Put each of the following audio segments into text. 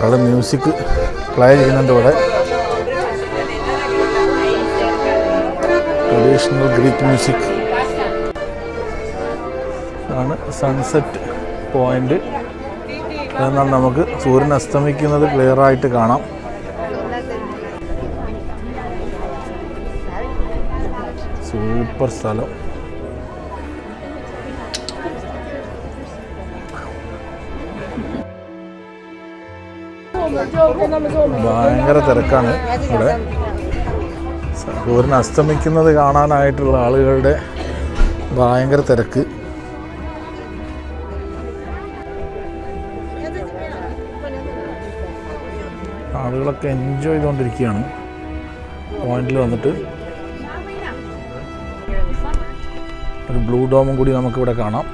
അവിടെ music play ചെയ്യുന്നുണ്ട് ഇവിടെ. ട്രഡീഷണൽ ഗ്രീക്ക് മ്യൂസിക് ആണ് സൺസെറ്റ് പോയിന്റ് എന്നാൽ നമുക്ക് സൂര്യൻ അസ്തമിക്കുന്നത് ക്ലിയർ ആയിട്ട് കാണാം. സൂപ്പർ സ്ഥലം. ഭയങ്കര തിരക്കാണ് ഇവിടെ. സൂര്യൻ അസ്തമിക്കുന്നത് കാണാനായിട്ടുള്ള ആളുകളുടെ ഭയങ്കര തിരക്ക്. ആളുകളൊക്കെ എൻജോയ് ചെയ്തുകൊണ്ടിരിക്കുകയാണ്. പോയിന്റിൽ വന്നിട്ട്. ഒരു ബ്ലൂ ഡോമും കൂടി നമുക്കിവിടെ കാണാം.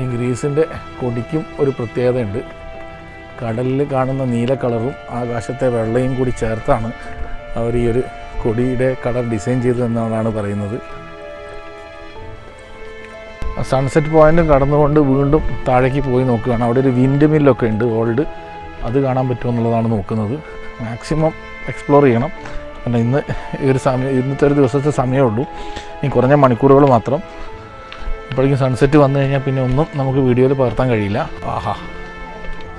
ഈ ഗ്രീസിന്റെ കൊടിക്കും ഒരു പ്രത്യേകതയുണ്ട്. കടലിൽ കാണുന്ന നീല കളറും ആകാശത്തെ വെള്ളയും കൂടി ചേർത്താണ് അവർ ഈ ഒരു കൊടിയുടെ കളർ ഡിസൈൻ ചെയ്തതെന്നാണ് പറയുന്നത്. സൺസെറ്റ് പോയിന്റ് കടന്നുകൊണ്ട് വീണ്ടും താഴേക്ക് പോയി നോക്കുകയാണ്. അവിടെ ഒരു വിൻഡ് മില്ലൊക്കെ ഉണ്ട് ഓൾഡ് അത് കാണാൻ പറ്റുമെന്നുള്ളതാണ് നോക്കുന്നത്. മാക്സിമം എക്സ്പ്ലോർ ചെയ്യണം. കാരണം ഇന്ന് ഈ ഒരു സമയം ഇന്നത്തെ ഒരു ദിവസത്തെ സമയമുള്ളൂ ഇനി കുറഞ്ഞ മണിക്കൂറുകൾ മാത്രം അപ്പോഴേക്കും സൺസെറ്റ് വന്നു കഴിഞ്ഞാൽ പിന്നെ ഒന്നും നമുക്ക് വീഡിയോയിൽ പകർത്താൻ കഴിയില്ല. ആഹാ.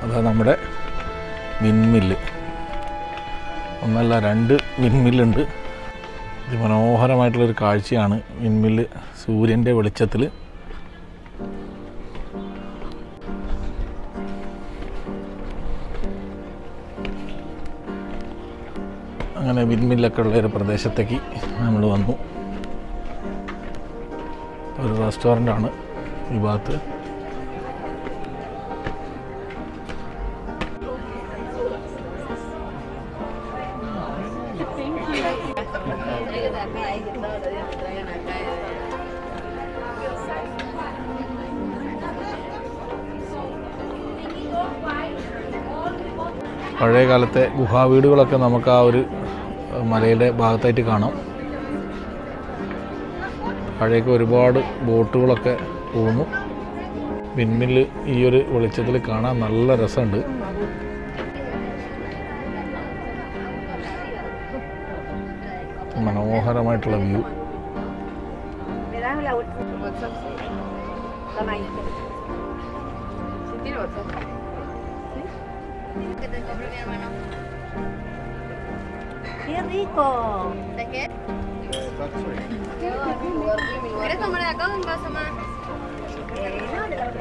അതാ നമ്മുടെ വിൻമില്ല് ഒന്നല്ല രണ്ട് വിൻമില്ലുണ്ട് ഇത് മനോഹരമായിട്ടുള്ളൊരു കാഴ്ചയാണ് വിൻമില്ല് സൂര്യന്റെ വെളിച്ചത്തിൽ അങ്ങനെ വിൻമില്ലൊക്കെ ഉള്ള ഒരു പ്രദേശത്തേക്ക് നമ്മൾ വന്നു. ഒരു റെസ്റ്റോറന്റ് ആണ് ഈ ഭാഗത്ത്. പഴയ കാലത്തെ ഗുഹാവീടുകളൊക്കെ നമുക്ക് ആ ഒരു മലയുടെ ഭാഗത്തായിട്ട് കാണാം. അവിടെയൊക്കെ ഒരുപാട് ബോട്ടുകളൊക്കെ പോകുന്നു വിൻമിൽ ഈ ഒരു വെളിച്ചത്തിൽ കാണാൻ നല്ല രസമുണ്ട് മനോഹരമായിട്ടുള്ള view ¿Qué rico? ¿De qué?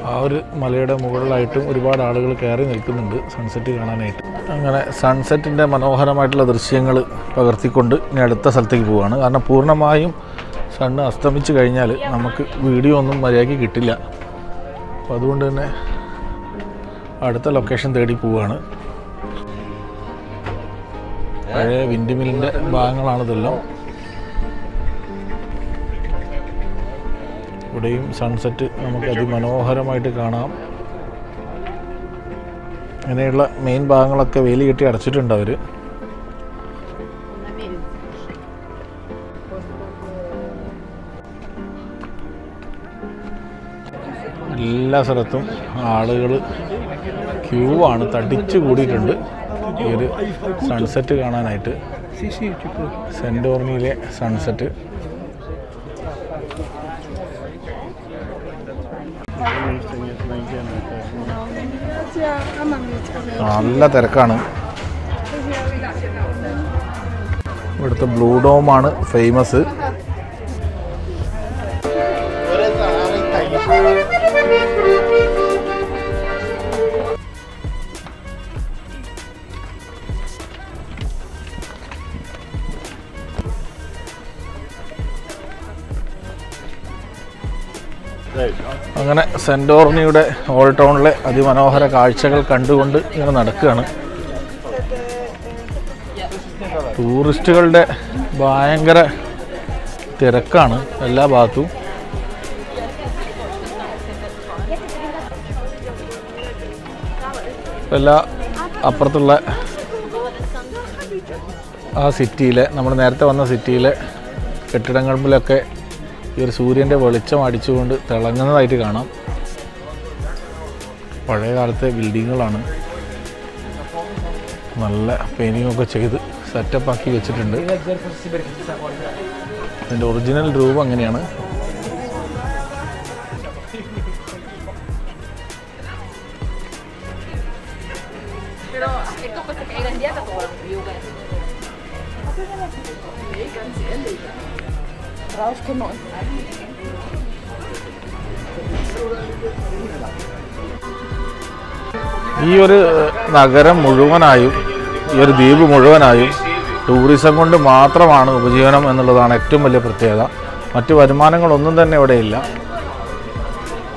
ആ ഒരു മലയുടെ മുകളിലായിട്ടും ഒരുപാട് ആളുകൾ കയറി നിൽക്കുന്നുണ്ട് സൺസെറ്റ് കാണാനായിട്ട്. അങ്ങനെ സൺസെറ്റിന്റെ മനോഹരമായിട്ടുള്ള ദൃശ്യങ്ങൾ പകർത്തിക്കൊണ്ട് ഇനി അടുത്ത സ്ഥലത്തേക്ക് പോവുകയാണ്. കാരണം പൂർണമായും സണ്ണ് അസ്തമിച്ച് കഴിഞ്ഞാൽ നമുക്ക് വീഡിയോ ഒന്നും മര്യാദയ്ക്ക് കിട്ടില്ല. അപ്പോൾ അതുകൊണ്ട് തന്നെ അടുത്ത ലൊക്കേഷൻ തേടി പോവുകയാണ്. പഴയ വിൻഡ് മില്ലിന്റെ ഭാഗങ്ങളാണിതെല്ലാം ഇവിടെയും സൺസെറ്റ് നമുക്ക് അതിമനോഹരമായിട്ട് കാണാം. അങ്ങനെയുള്ള മെയിൻ ഭാഗങ്ങളൊക്കെ വേലി കെട്ടി അടച്ചിട്ടുണ്ട് അവർ എല്ലാ സ്ഥലത്തും ആളുകൾ ക്യൂ ആണ് തടിച്ചു കൂടിയിട്ടുണ്ട്. ഈ ഒരു സൺസെറ്റ് കാണാനായിട്ട്. സെന്റോർണിയിലെ സൺസെറ്റ് നല്ല തിരക്കാണ്. ഇവിടുത്തെ ബ്ലൂ ഡോമാണ് ഫേമസ് അങ്ങനെ സെന്റോർണിയുടെ ഓൾഡ് ടൗണിലെ അതിമനോഹര കാഴ്ചകൾ കണ്ടുകൊണ്ട് ഇങ്ങനെ നടക്കുകയാണ്. ടൂറിസ്റ്റുകളുടെ ഭയങ്കര തിരക്കാണ് എല്ലാ ഭാഗത്തും. എല്ലാ അപ്പുറത്തുള്ള ആ സിറ്റിയിലെ നമ്മൾ നേരത്തെ വന്ന സിറ്റിയിലെ കെട്ടിടങ്ങളിലൊക്കെ ഈ ഒരു സൂര്യന്റെ വെളിച്ചം അടിച്ചുകൊണ്ട് തിളങ്ങുന്നതായിട്ട് കാണാം. പഴയ കാലത്തെ ബിൽഡിങ്ങുകളാണ്. നല്ല പെയിന്റിങ്ങൊക്കെ ചെയ്ത് സെറ്റപ്പ് ആക്കി വെച്ചിട്ടുണ്ട്. ഇതിന്റെ ഒറിജിനൽ രൂപം അങ്ങനെയാണ്. Rausgenommen. ഈ ഒരു നഗരം മുഴുവനായും ഈ ഒരു ദ്വീപ് മുഴുവനായും ടൂറിസം കൊണ്ട് മാത്രമാണ് ഉപജീവനം എന്നുള്ളതാണ് ഏറ്റവും വലിയ പ്രത്യേകത. മറ്റു വരുമാനങ്ങളൊന്നും തന്നെ ഇവിടെ ഇല്ല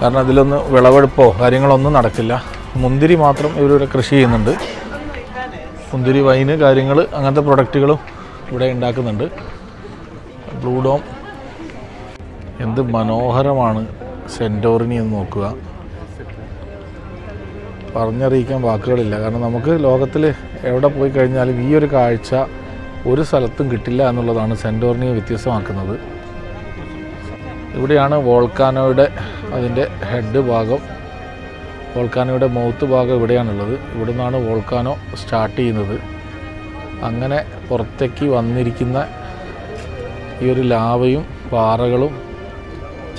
കാരണം അതിലൊന്നും വിളവെടുപ്പോ കാര്യങ്ങളൊന്നും നടക്കില്ല. മുന്തിരി മാത്രം ഇവരിവിടെ കൃഷി ചെയ്യുന്നുണ്ട്. മുന്തിരി വൈന് കാര്യങ്ങൾ അങ്ങനത്തെ പ്രൊഡക്റ്റുകളും ഇവിടെ ഉണ്ടാക്കുന്നുണ്ട്. ബ്ലൂ ഡോം എന്ത് മനോഹരമാണ് സെന്റോറിനി എന്ന് നോക്കുക. പറഞ്ഞറിയിക്കാൻ വാക്കുകളില്ല. കാരണം നമുക്ക് ലോകത്തിൽ എവിടെ പോയി കഴിഞ്ഞാലും ഈ ഒരു കാഴ്ച ഒരു സ്ഥലത്തും കിട്ടില്ല എന്നുള്ളതാണ് സെന്റോറിനിയെ വ്യത്യസ്തമാക്കുന്നത്. ഇവിടെയാണ് വോൾക്കാനോയുടെ അതിന്റെ ഹെഡ് ഭാഗം. വോൾക്കാനോയുടെ മൗത്ത് ഭാഗം ഇവിടെയാണുള്ളത്. ഇവിടെ നിന്നാണ് വോൾക്കാനോ സ്റ്റാർട്ട് ചെയ്യുന്നത്. അങ്ങനെ പുറത്തേക്ക് വന്നിരിക്കുന്ന ഈ ഒരു ലാവയും പാറകളും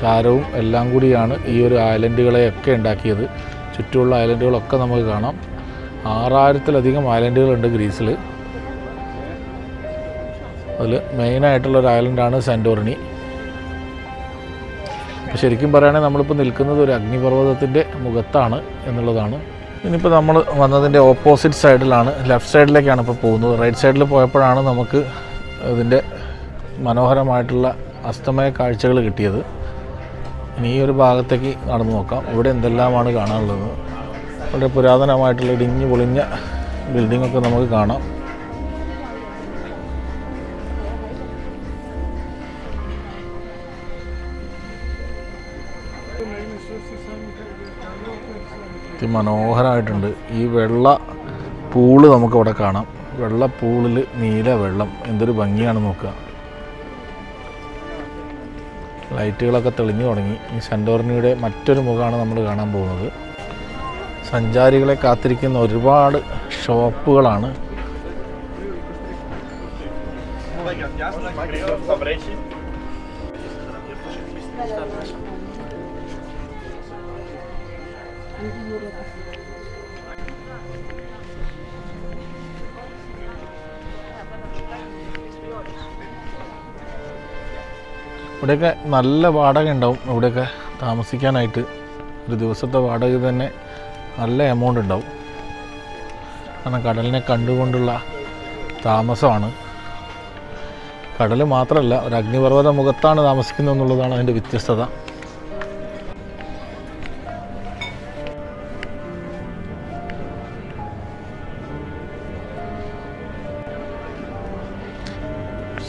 ചാരവും എല്ലാം കൂടിയാണ് ഈ ഒരു ഐലൻഡുകളെയൊക്കെ ഉണ്ടാക്കിയത്. ചുറ്റുമുള്ള ഐലൻഡുകളൊക്കെ നമുക്ക് കാണാം. ആറായിരത്തിലധികം ഐലൻഡുകളുണ്ട് ഗ്രീസിൽ അതിൽ മെയിനായിട്ടുള്ള ഒരു ഐലൻഡാണ് സെന്റോറിനി അപ്പോൾ ശരിക്കും പറയുകയാണെങ്കിൽ നമ്മളിപ്പോൾ നിൽക്കുന്നത് ഒരു അഗ്നിപർവതത്തിന്റെ മുഖത്താണ് എന്നുള്ളതാണ്. ഇനിയിപ്പോൾ നമ്മൾ വന്നതിന്റെ ഓപ്പോസിറ്റ് സൈഡിലാണ് ലെഫ്റ്റ് സൈഡിലേക്കാണ് ഇപ്പോൾ പോകുന്നത്. റൈറ്റ് സൈഡിൽ പോയപ്പോഴാണ് നമുക്ക് ഇതിന്റെ മനോഹരമായിട്ടുള്ള അസ്തമയ കാഴ്ചകൾ കിട്ടിയത്. ഇനി ഈ ഒരു ഭാഗത്തേക്ക് നടന്നു നോക്കാം. ഇവിടെ എന്തെല്ലാമാണ് കാണാനുള്ളത്? വളരെ പുരാതനമായിട്ടുള്ള ഇടിഞ്ഞു പൊളിഞ്ഞ ബിൽഡിംഗ് ഒക്കെ നമുക്ക് കാണാം. മനോഹരമായിട്ടുണ്ട് ഈ വെള്ള പൂൾ നമുക്കവിടെ കാണാം. വെള്ള പൂളിൽ നീല വെള്ളം. എന്തൊരു ഭംഗിയാണ് നോക്കുക. ലൈറ്റുകളൊക്കെ തെളിഞ്ഞു തുടങ്ങി. ഈ സെന്റോർണിയുടെ മറ്റൊരു മുഖമാണ് നമ്മൾ കാണാൻ പോകുന്നത്. സഞ്ചാരികളെ കാത്തിരിക്കുന്ന ഒരുപാട് ഷോപ്പുകളാണ്. ഇവിടെയൊക്കെ നല്ല വാടക ഉണ്ടാവും ഇവിടെയൊക്കെ താമസിക്കാനായിട്ട്. ഒരു ദിവസത്തെ വാടക തന്നെ നല്ല എമൗണ്ട് ഉണ്ടാവും. കാരണം കടലിനെ കണ്ടുകൊണ്ടുള്ള താമസമാണ്. കടൽ മാത്രമല്ല ഒരു അഗ്നിപർവത മുഖത്താണ് താമസിക്കുന്നത് എന്നുള്ളതാണ് അതിന്റെ വ്യത്യസ്തത.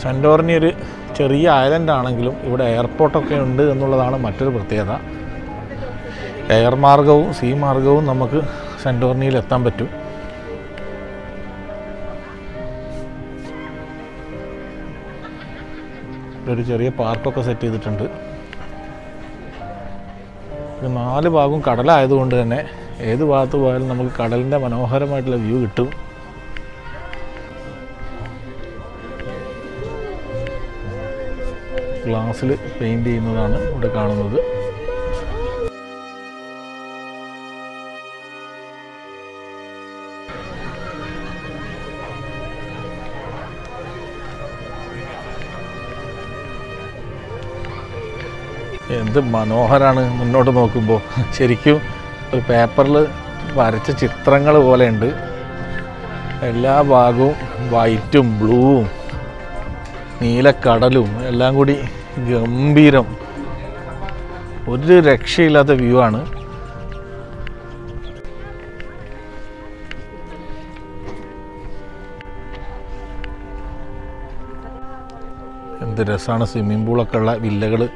സെന്റോറിനി ഒരു ചെറിയ ഐലൻഡ് ആണെങ്കിലും ഇവിടെ എയർപോർട്ടൊക്കെ ഉണ്ട് എന്നുള്ളതാണ് മറ്റൊരു പ്രത്യേകത. എയർ മാർഗവും സീ മാർഗവും നമുക്ക് സെന്റോർണിയിൽ എത്താൻ പറ്റും. ഒരു ചെറിയ പാർക്കൊക്കെ സെറ്റ് ചെയ്തിട്ടുണ്ട്. നാല് ഭാഗവും കടലായതുകൊണ്ട് തന്നെ ഏത് ഭാഗത്ത് പോയാലും നമുക്ക് കടലിന്റെ മനോഹരമായിട്ടുള്ള വ്യൂ കിട്ടും. ഗ്ലാസ്സിൽ പെയിന്റ് ചെയ്യുന്നതാണ് ഇവിടെ കാണുന്നത്. എന്ത് മനോഹരാണ് മുന്നോട്ട് നോക്കുമ്പോൾ. ശരിക്കും ഒരു പേപ്പറിൽ വരച്ച ചിത്രങ്ങൾ പോലെയുണ്ട്. എല്ലാ ഭാഗവും വൈറ്റും ബ്ലൂവും നീലക്കടലും എല്ലാം കൂടി ഗംഭീരം. ഒരു രക്ഷയില്ലാത്ത വ്യൂ ആണ്. എന്ത് രസമാണ് സ്വിമ്മിംഗ് പൂളൊക്കെ ഉള്ള വില്ലകൾ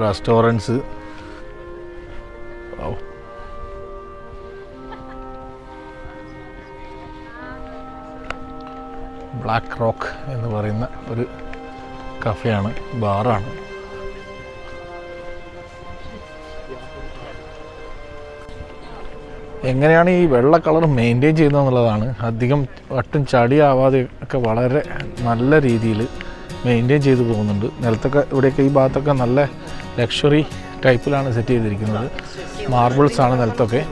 റെസ്റ്റോറന്റ്സ് ബ്ലാക്ക് റോക്ക് എന്ന് പറയുന്ന ഒരു കഫയാണ് ബാറാണ്. എങ്ങനെയാണ് ഈ വെള്ള കളർ മെയിന്റെയിൻ ചെയ്യുന്നത് എന്നുള്ളതാണ് അധികം ഒട്ടും ചടിയാവാതെ ഒക്കെ വളരെ നല്ല രീതിയിൽ മെയിന്റെയിൻ ചെയ്ത് പോകുന്നുണ്ട്. നിലത്തൊക്കെ ഇവിടെയൊക്കെ ഈ ഭാഗത്തൊക്കെ നല്ല ലക്ഷറി ടൈപ്പിലാണ് സെറ്റ് ചെയ്തിരിക്കുന്നത്. മാർബിൾസ് ആണ് നിലത്തൊക്കെ.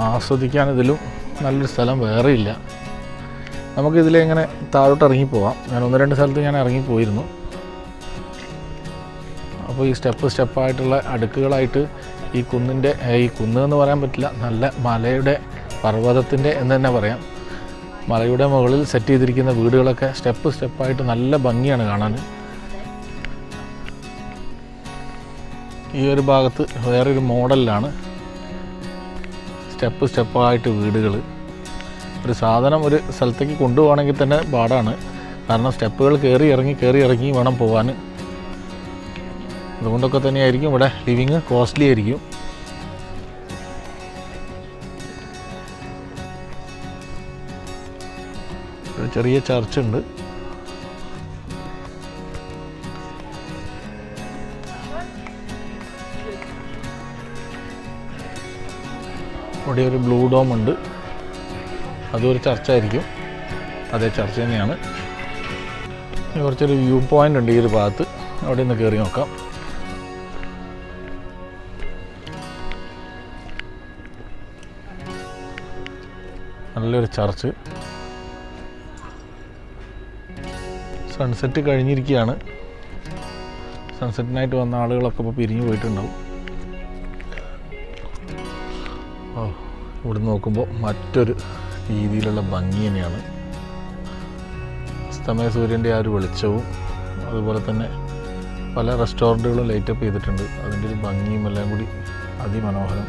ആസ്വദിക്കാൻ ഇതിലും നല്ലൊരു സ്ഥലം വേറെ ഇല്ല നമുക്കിതിലെങ്ങനെ താഴോട്ട് ഇറങ്ങിപ്പോവാം ഞാൻ ഒന്ന് രണ്ട് സ്ഥലത്ത് ഞാൻ ഇറങ്ങിപ്പോയിരുന്നു അപ്പോൾ ഈ സ്റ്റെപ്പ് സ്റ്റെപ്പായിട്ടുള്ള അടുക്കുകളായിട്ട് ഈ കുന്നിന്റെ ഈ കുന്ന് എന്ന് പറയാൻ പറ്റില്ല നല്ല മലയുടെ പർവതത്തിന്റെ എന്ന് തന്നെ പറയാം. മലയുടെ മുകളിൽ സെറ്റ് ചെയ്തിരിക്കുന്ന വീടുകളൊക്കെ സ്റ്റെപ്പ് സ്റ്റെപ്പായിട്ട് നല്ല ഭംഗിയാണ് കാണാൻ. ഈ ഒരു ഭാഗത്ത് വേറൊരു മോഡലിലാണ് സ്റ്റെപ്പ് സ്റ്റെപ്പായിട്ട് വീടുകൾ ഒരു സാധനം ഒരു സ്ഥലത്തേക്ക് കൊണ്ടുപോകണമെങ്കിൽ തന്നെ പാടാണ്. കാരണം സ്റ്റെപ്പുകൾ കയറി ഇറങ്ങി കയറി ഇറങ്ങി വേണം പോകാൻ അതുകൊണ്ടൊക്കെ തന്നെയായിരിക്കും ഇവിടെ ലിവിങ് കോസ്റ്റ്ലി ആയിരിക്കും. ചെറിയ ചർച്ച് ഇവിടെ ഒരു ബ്ലൂ ഡോം ഉണ്ട്. അതൊരു ചർച്ചായിരിക്കും. അതേ ചർച്ച തന്നെയാണ്. കുറച്ചൊരു വ്യൂ പോയിന്റ് ഉണ്ട് ഈ ഒരു ഭാഗത്ത്. അവിടെ നിന്ന് കയറി നോക്കാം. നല്ലൊരു ചർച്ച്. സൺസെറ്റ് കഴിഞ്ഞിരിക്കുകയാണ്. സൺസെറ്റിനായിട്ട് വന്ന ആളുകളൊക്കെ ഇപ്പോൾ പിരിഞ്ഞു പോയിട്ടുണ്ടാവും. ഇവിടെ നോക്കുമ്പോൾ മറ്റൊരു രീതിയിലുള്ള ഭംഗി തന്നെയാണ്. അസ്തമയ സൂര്യന്റെ ആ ഒരു വെളിച്ചവും അതുപോലെ തന്നെ പല റെസ്റ്റോറന്റുകളും ലൈറ്റപ്പ് ചെയ്തിട്ടുണ്ട്. അതിന്റെ ഒരു ഭംഗിയും എല്ലാം കൂടി അതിമനോഹരം.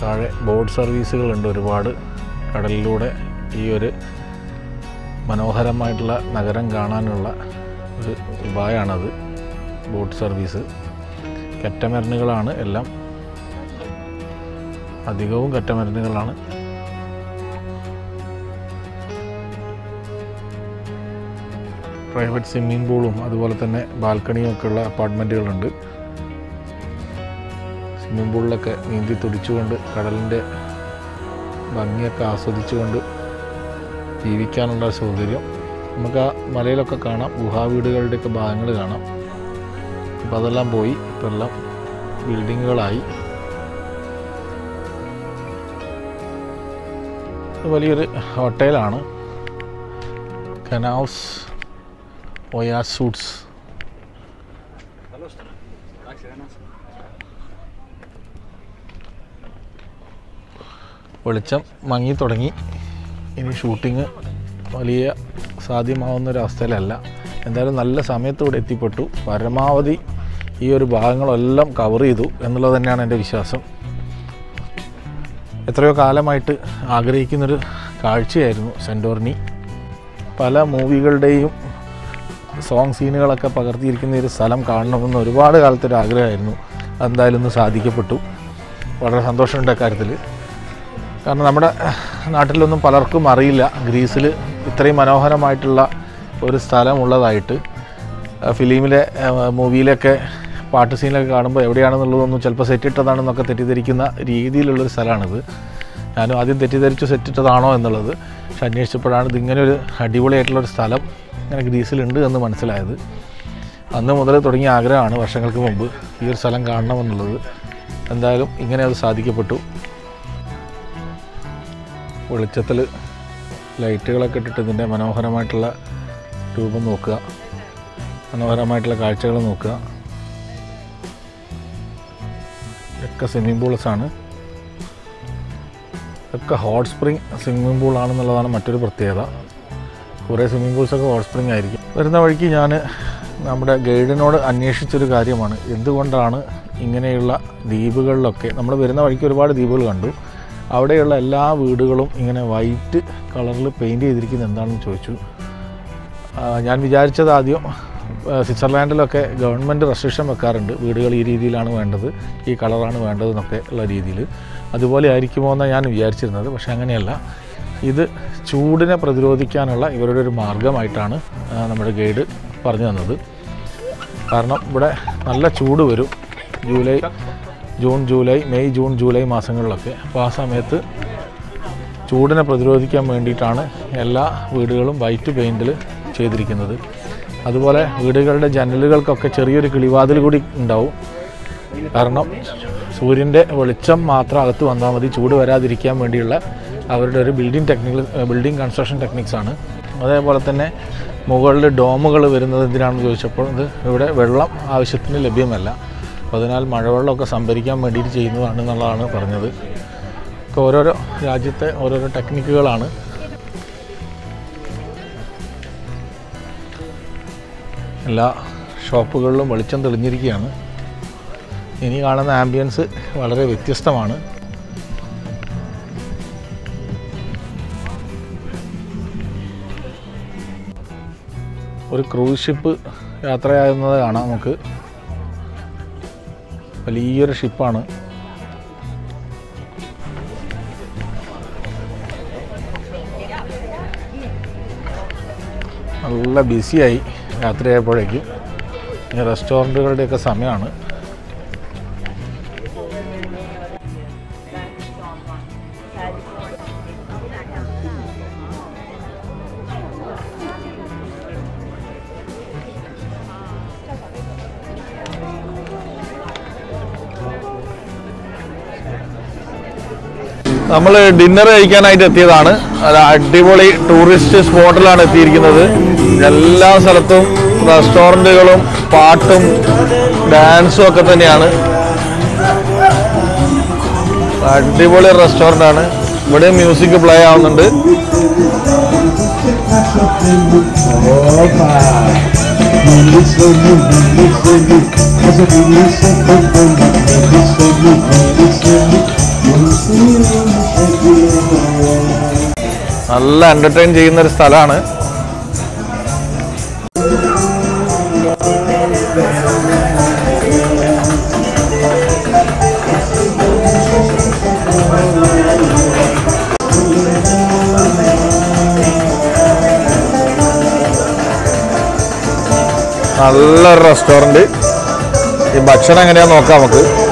താഴെ ബോട്ട് സർവീസുകളുണ്ട് ഒരുപാട്. കടലിലൂടെ ഈ ഒരു മനോഹരമായിട്ടുള്ള നഗരം കാണാനുള്ള ഒരു ഉപായമാണത് ബോട്ട് സർവീസ് കറ്റമരനുകളാണ് എല്ലാം അധികവും കറ്റമരനുകളാണ് പ്രൈവറ്റ് സ്വിമ്മിംഗ് പൂളും അതുപോലെ തന്നെ ബാൽക്കണിയും ഉള്ള അപ്പാർട്ട്മെന്റുകളുണ്ട് സ്വിമ്മിംഗ് പൂളിലൊക്കെ നീന്തി തുടിച്ചുകൊണ്ട് കടലിന്റെ ഭംഗിയൊക്കെ ആസ്വദിച്ചുകൊണ്ട് ജീവിക്കാനുള്ള സൗകര്യം നമുക്ക് ആ മലയിലൊക്കെ കാണാം ഗുഹാവീടുകളുടെയൊക്കെ ഭാഗങ്ങൾ കാണാം. അപ്പോൾ അതെല്ലാം പോയി ഇപ്പോൾ എല്ലാം ബിൽഡിങ്ങുകളായി വലിയൊരു ഹോട്ടലാണ്. Kanaves Oia Suites. വെളിച്ചം മങ്ങി തുടങ്ങി. ഇനി ഷൂട്ടിങ് വലിയ സാധ്യമാവുന്ന അവസ്ഥയിലല്ല എന്തായാലും നല്ല സമയത്തൂടെ എത്തിപ്പെട്ടു. പരമാവധി ഈ ഒരു ഭാഗങ്ങളെല്ലാം കവർ ചെയ്തു എന്നുള്ളത് തന്നെയാണ് എന്റെ വിശ്വാസം. എത്രയോ കാലമായിട്ട് ആഗ്രഹിക്കുന്നൊരു കാഴ്ചയായിരുന്നു സെന്റോർണി പല മൂവികളുടെയും സോങ് സീനുകളൊക്കെ പകർത്തിയിരിക്കുന്ന ഒരു സ്ഥലം കാണണമെന്ന് ഒരുപാട് കാലത്തൊരു ആഗ്രഹമായിരുന്നു. അതെന്തായാലും ഒന്ന് സാധിക്കപ്പെട്ടു. വളരെ സന്തോഷമുണ്ട് അക്കാര്യത്തിൽ. കാരണം നമ്മുടെ നാട്ടിലൊന്നും പലർക്കും അറിയില്ല ഗ്രീസിൽ ഇത്രയും മനോഹരമായിട്ടുള്ള ഒരു സ്ഥലമുള്ളതായിട്ട് ഫിലിമിലെ മൂവിയിലൊക്കെ പാട്ട് സീനൊക്കെ കാണുമ്പോൾ എവിടെയാണെന്നുള്ളതൊന്നും ചിലപ്പോൾ സെറ്റിട്ടതാണെന്നൊക്കെ തെറ്റിദ്ധരിക്കുന്ന രീതിയിലുള്ളൊരു സ്ഥലമാണിത് ഞാനും ആദ്യം തെറ്റിദ്ധരിച്ചു സെറ്റിട്ടതാണോ എന്നുള്ളത് പക്ഷെ അന്വേഷിച്ചപ്പോഴാണ് ഇതിങ്ങനെ ഒരു അടിപൊളിയായിട്ടുള്ളൊരു സ്ഥലം ഇങ്ങനെ ഗ്രീസിലുണ്ട് എന്ന് മനസ്സിലായത്. അന്ന് മുതൽ തുടങ്ങിയ ആഗ്രഹമാണ് വർഷങ്ങൾക്ക് മുമ്പ് ഈ ഒരു സ്ഥലം കാണണമെന്നുള്ളത്. എന്തായാലും ഇങ്ങനെ അത് സാധിക്കപ്പെട്ടു. വെളിച്ചത്തിൽ ലൈറ്റുകളൊക്കെ ഇട്ടിട്ട് ഇതിന്റെ മനോഹരമായിട്ടുള്ള രൂപം നോക്കുക. മനോഹരമായിട്ടുള്ള കാഴ്ചകൾ നോക്കുക. ഇതൊക്കെ സ്വിമ്മിംഗ് പൂൾസാണ് ഒക്കെ ഹോട്ട് സ്പ്രിംഗ് സ്വിമ്മിംഗ് പൂൾ ആണെന്നുള്ളതാണ് മറ്റൊരു പ്രത്യേകത. കുറേ സ്വിമ്മിംഗ് പൂൾസൊക്കെ ഹോട്ട് സ്പ്രിംഗ് ആയിരിക്കും. വരുന്ന വഴിക്ക് ഞാൻ നമ്മുടെ ഗൈഡിനോട് അന്വേഷിച്ചൊരു കാര്യമാണ്. എന്തുകൊണ്ടാണ് ഇങ്ങനെയുള്ള ദ്വീപുകളിലൊക്കെ നമ്മൾ വരുന്ന വഴിക്ക് ഒരുപാട് ദ്വീപുകൾ കണ്ടു. അവിടെയുള്ള എല്ലാ വീടുകളും ഇങ്ങനെ വൈറ്റ് കളറിൽ പെയിന്റ് ചെയ്തിരിക്കുന്നത് എന്താണെന്ന് ചോദിച്ചു. ഞാൻ വിചാരിച്ചത് ആദ്യം സ്വിറ്റ്സർലാൻഡിലൊക്കെ ഗവൺമെന്റ് റെസ്ട്രിക്ഷൻ വെക്കാറുണ്ട്. വീടുകൾ ഈ രീതിയിലാണ് വേണ്ടത് ഈ കളറാണ് വേണ്ടത് എന്നൊക്കെ ഉള്ള രീതിയിൽ. അതുപോലെ ആയിരിക്കുമോ എന്നാണ് ഞാൻ വിചാരിച്ചിരുന്നത് പക്ഷേ അങ്ങനെയല്ല. ഇത് ചൂടിനെ പ്രതിരോധിക്കാനുള്ള ഇവരുടെ ഒരു മാർഗമായിട്ടാണ് നമ്മുടെ ഗൈഡ് പറഞ്ഞു തന്നത്. കാരണം ഇവിടെ നല്ല ചൂട് വരും. July June July May June July മാസങ്ങളിലൊക്കെ. അപ്പോൾ ആ സമയത്ത് ചൂടിനെ പ്രതിരോധിക്കാൻ വേണ്ടിയിട്ടാണ് എല്ലാ വീടുകളും വൈറ്റ് പെയിന്റിൽ ചെയ്തിരിക്കുന്നത്. അതുപോലെ വീടുകളുടെ ജനലുകൾക്കൊക്കെ ചെറിയൊരു കിളിവാതിൽ കൂടി ഉണ്ടാവും. കാരണം സൂര്യന്റെ വെളിച്ചം മാത്രം അകത്ത് വന്നാൽ മതി ചൂട് വരാതിരിക്കാൻ വേണ്ടിയുള്ള അവരുടെ ഒരു building technical building construction techniques ആണ്. അതേപോലെ തന്നെ മുകളിൽ ഡോമുകൾ വരുന്നത് എന്തിനാണെന്ന് ചോദിച്ചപ്പോൾ ഇത് ഇവിടെ വെള്ളം ആവശ്യത്തിന് ലഭ്യമല്ല. അതിനാൽ മഴവെള്ളമൊക്കെ സംഭരിക്കാൻ വേണ്ടിയിട്ട് ചെയ്യുന്നതാണ് എന്നുള്ളതാണ് പറഞ്ഞത്. ഓരോരോ രാജ്യത്തെ ഓരോരോ ടെക്നിക്കുകളാണ് എല്ലാ ഷോപ്പുകളിലും വെളിച്ചം തെളിഞ്ഞിരിക്കുകയാണ്. ഇനി കാണുന്ന ആംബിയൻസ് വളരെ വ്യത്യസ്തമാണ്. ഒരു ക്രൂസ് ഷിപ്പ് യാത്രയാകുന്നത് കാണാം നമുക്ക്. വലിയൊരു ഷിപ്പാണ്. നല്ല ബിസിയായി. രാത്രിയായപ്പോഴേക്കും റെസ്റ്റോറന്റുകളുടെയൊക്കെ സമയമാണ്. നമ്മൾ ഡിന്നർ കഴിക്കാനായിട്ട് എത്തിയതാണ്. അത് അടിപൊളി ടൂറിസ്റ്റ് സ്പോട്ടിലാണ് എത്തിയിരിക്കുന്നത്. എല്ലാ സ്ഥലത്തും റെസ്റ്റോറന്റുകളും പാട്ടും ഡാൻസും ഒക്കെ തന്നെയാണ്. അടിപൊളി റെസ്റ്റോറന്റ് ആണ്. ഇവിടെ മ്യൂസിക് പ്ലേ ആവുന്നുണ്ട്. നല്ല എന്റർടൈൻ ചെയ്യുന്ന ഒരു സ്ഥലമാണ് നല്ലൊരു റെസ്റ്റോറന്റ് ഈ ഭക്ഷണം എങ്ങനെയാണെന്ന് നോക്കാം നമുക്ക്.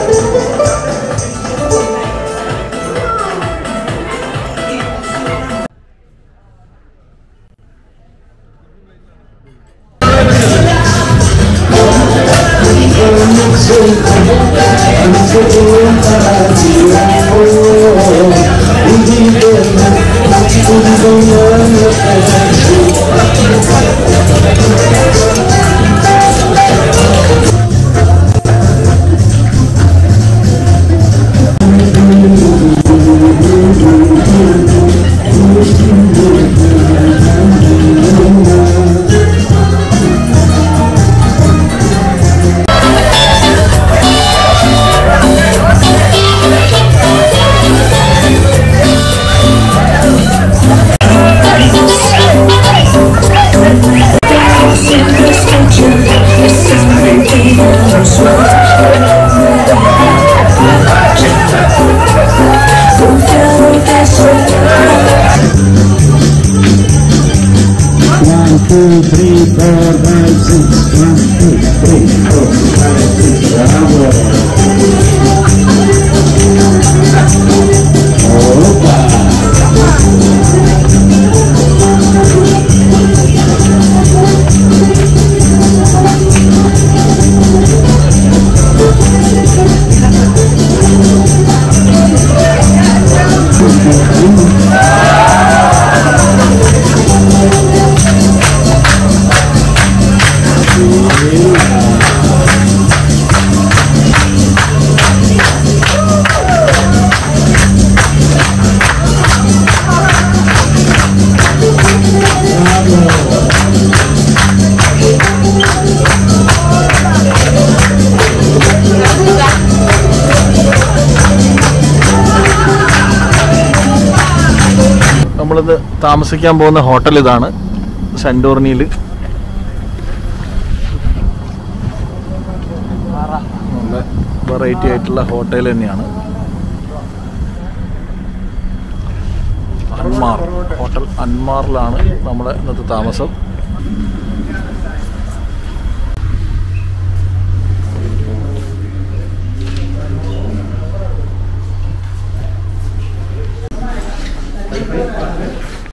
നമ്മളിത് താമസിക്കാൻ പോകുന്ന ഹോട്ടൽ ഇതാണ് സെന്റോർണിയിൽ നല്ല വെറൈറ്റി ആയിട്ടുള്ള ഹോട്ടൽ തന്നെയാണ്. അൻമാർ. ഹോട്ടൽ അൻമാറിലാണ് നമ്മുടെ ഇന്നത്തെ താമസം.